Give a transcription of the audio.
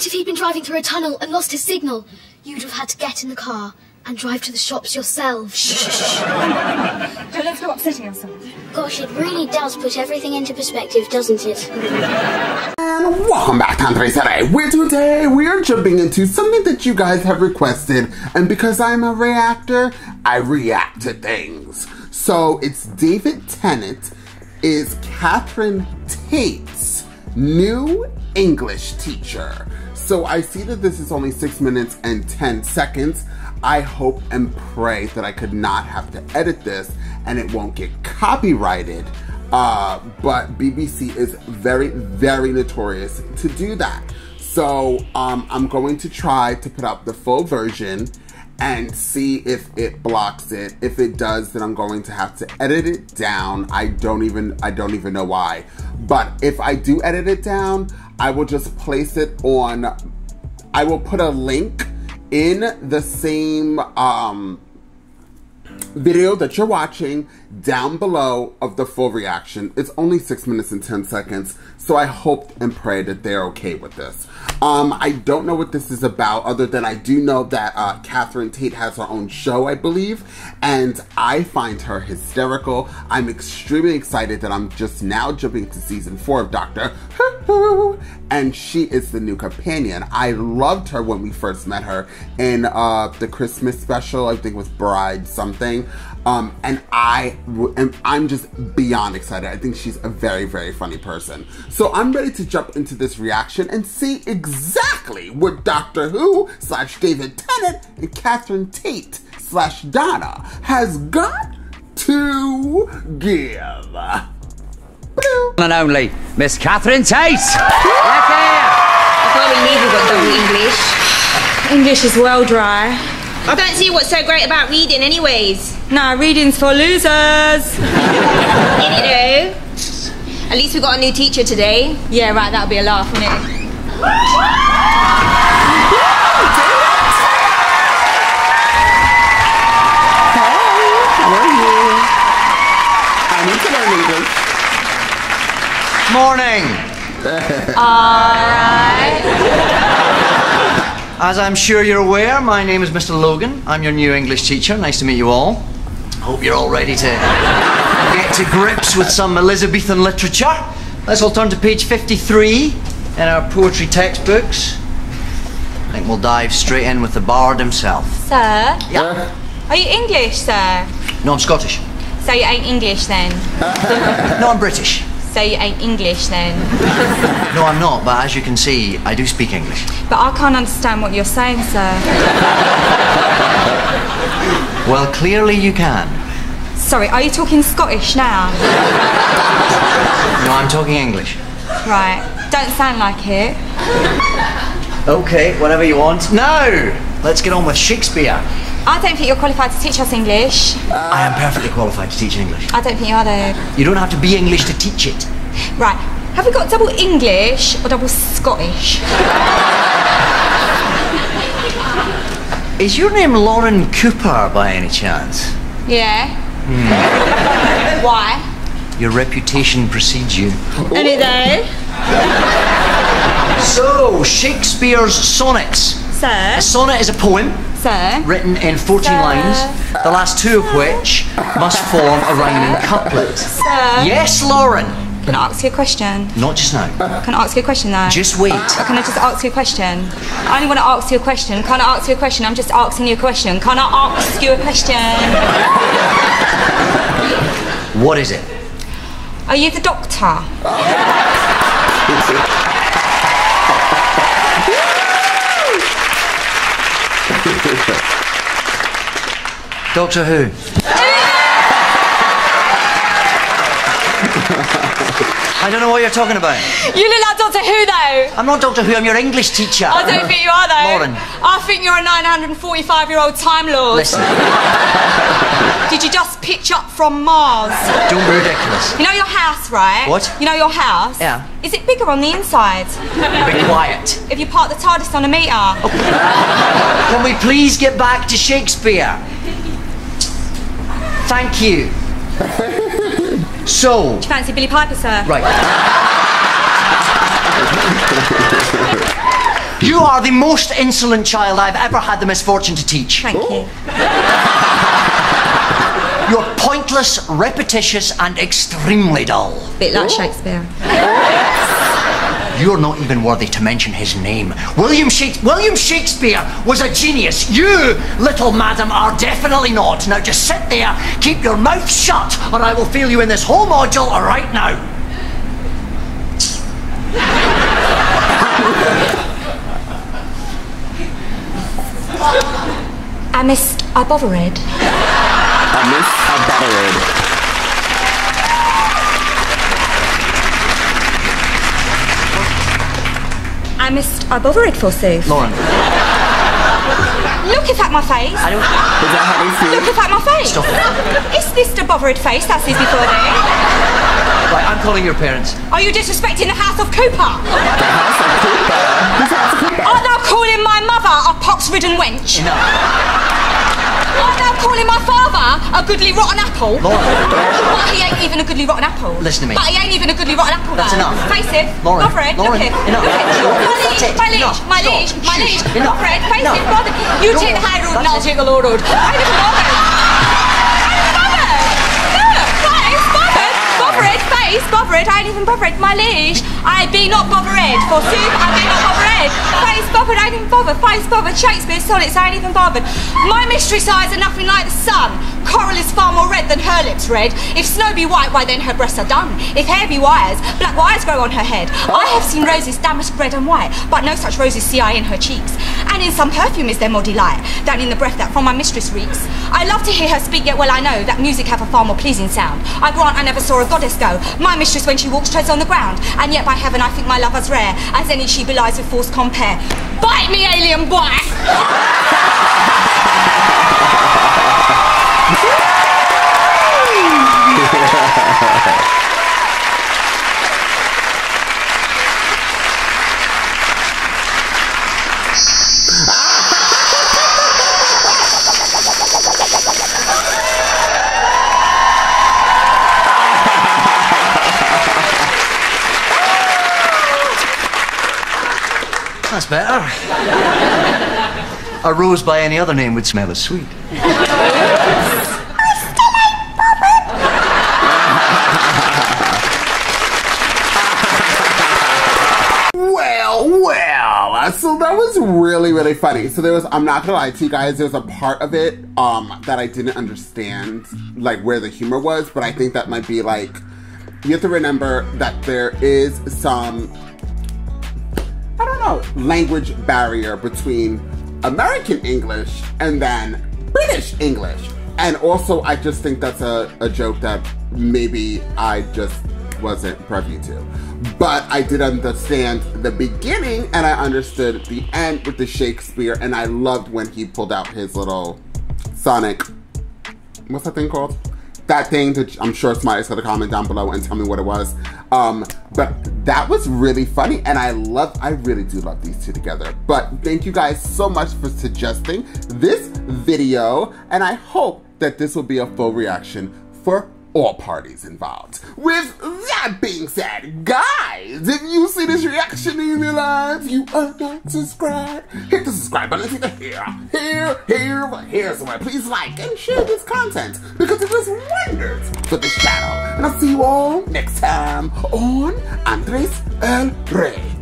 What if he'd been driving through a tunnel and lost his signal? You'd have had to get in the car and drive to the shops yourself. Joe, let's not upsetting ourselves. Gosh, it really does put everything into perspective, doesn't it? And welcome back to Andre Today, where today we are jumping into something that you guys have requested, and because I'm a reactor, I react to things. So it's David Tennant is Catherine Tate's new English teacher. So I see that this is only six minutes and 10 seconds. I hope and pray that I could not have to edit this and it won't get copyrighted. Uh, but BBC is very, very notorious to do that. So um, I'm going to try to put up the full version and see if it blocks it. If it does, then I'm going to have to edit it down. I don't even I don't even know why. But if I do edit it down, I will just place it on I will put a link in the same um video that you're watching down below of the full reaction. It's only six minutes and 10 seconds, so I hope and pray that they're okay with this. Um, I don't know what this is about other than I do know that uh, Catherine Tate has her own show, I believe, and I find her hysterical. I'm extremely excited that I'm just now jumping to season four of Doctor and she is the new companion. I loved her when we first met her in uh, the Christmas special, I think with Bride something. Um, and I am I'm just beyond excited. I think she's a very, very funny person. So I'm ready to jump into this reaction and see exactly what Doctor Who slash David Tennant and Catherine Tate slash Donna has got to give. And only Miss Catherine Tate. I can't believe you've got double English. English is well dry. I don't see what's so great about reading, anyways. Nah, reading's for losers. Anywho, at least we got a new teacher today. Yeah, right, that'll be a laugh, won't it? Morning. are you? I need to learn English. Morning. Alright. As I'm sure you're aware, my name is Mr. Logan. I'm your new English teacher. Nice to meet you all. Hope you're all ready to get to grips with some Elizabethan literature. Let's all turn to page 53 in our poetry textbooks. I think we'll dive straight in with the bard himself. Sir, Yeah. are you English, sir? No, I'm Scottish. So you ain't English then? No, I'm British. So you ain't English then? No, I'm not, but as you can see, I do speak English. But I can't understand what you're saying, sir. Well, clearly you can. Sorry, are you talking Scottish now? No, I'm talking English. Right, don't sound like it. Okay, whatever you want. Now, let's get on with Shakespeare. I don't think you're qualified to teach us English. I am perfectly qualified to teach English. I don't think you are though. You don't have to be English to teach it. Right, have we got double English or double Scottish? Is your name Lauren Cooper by any chance? Yeah. Hmm. Why? Your reputation precedes you. Any day. So, Shakespeare's sonnets. Sir. A sonnet is a poem. Written in 14 Sir. lines, the last two of which must form a rhyming couplet. Sir. Yes, Lauren. Can I ask you a question? Not just now. Can I ask you a question though? Just wait. Can I just ask you a question? I only want to ask you a question. Can I ask you a question? I'm just asking you a question. Can I ask you a question? What is it? Are you the doctor? Doctor Who. I don't know what you're talking about. You look like Doctor Who though. I'm not Doctor Who, I'm your English teacher. I don't think you are though. Lauren. I think you're a 945 year old Time Lord. Listen, Did you just pitch up from Mars? don't be ridiculous. You know your house, right? What? You know your house? Yeah. Is it bigger on the inside? Be quiet. If you park the TARDIS on a meter? Oh. Can we please get back to Shakespeare? Thank you. So, you Fancy Billie Piper, sir? right. You are the most insolent child I've ever had the misfortune to teach. Thank you. You're pointless, repetitious, and extremely dull. Bit like Shakespeare. You're not even worthy to mention his name. William, Shakes- William Shakespeare was a genius. You, little madam, are definitely not. Now just sit there, keep your mouth shut, or I will fail you in this whole module right now. I miss I bothered. I miss a I missed I bothered forsooth. Lauren, Looketh at my face. I don't. Is that how they feel? Looketh at my face. Stop it. Is this the bothered face that says before day? Right, I'm calling your parents. Are you disrespecting the House of Cooper? The house of Cooper. This house of Cooper. Art thou calling my mother a pox-ridden wench? No. Calling my father a goodly rotten apple? Lauren. But he ain't even a goodly rotten apple. Listen to me. But he ain't even a goodly rotten apple. That's though. enough. Face it. Lauren, it. Lauren, Look it. enough. Look it. Lauren, my liege, my liege, my liege, my liege. Bother. Face it. You take the high road and I'll take the low road. I ain't even even bothered. My liege, I be not bothered. Forsooth, I be not bothered. Face bothered, I ain't even bothered. Face bothered. Shakespeare's sonnets, I ain't even bothered. My mistress' eyes are nothing like the sun. Coral is far more red than her lips red. If snow be white, why then her breasts are dun. If hair be wires, black wires grow on her head. I have seen roses damask red and white, but no such roses see I in her cheeks. And in some perfume is there more delight than in the breath that from my mistress reeks. I love to hear her speak, yet well I know that music hath a far more pleasing sound. I grant I never saw a goddess go. My mistress when she walks treads on the ground, and yet by heaven I think my love as rare as any she belies with false compare. Bite me, alien boy! That's better. A rose by any other name would smell as sweet. Well, well. uh, So that was really, really funny. So there was, I'm not gonna lie to you guys, there was a part of it um, that I didn't understand, like where the humor was, but I think that might be like, you have to remember that there is some, know, language barrier between American English and then British English. And also, I just think that's a, a joke that maybe I just wasn't privy to. But I did understand the beginning and I understood the end with the Shakespeare, and I loved when he pulled out his little Sonic. What's that thing called? That thing that I'm sure somebody's gonna comment down below and tell me what it was. Um, but that was really funny, and I love, I really do love these two together. But thank you guys so much for suggesting this video, and I hope that this will be a full reaction for all parties involved. With that being said, guys, if you see this reaction in your life, you are not subscribed, hit the subscribe button. It's either here, here, here, here somewhere. Please like and share this content because it does wonders for this channel. And I'll see you all next time on Andres El Rey.